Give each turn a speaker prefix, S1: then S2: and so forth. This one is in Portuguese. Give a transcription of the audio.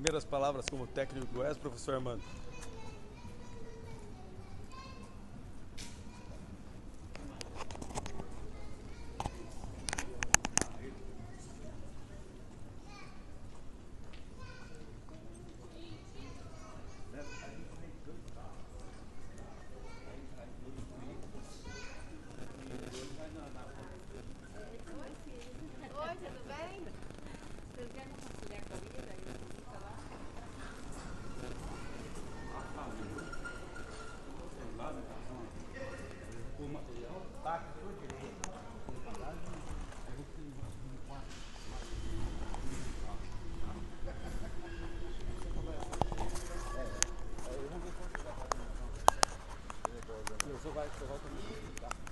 S1: primeiras palavras como técnico do Goiás, professor Armando? Você vai, você. Tá? Parou.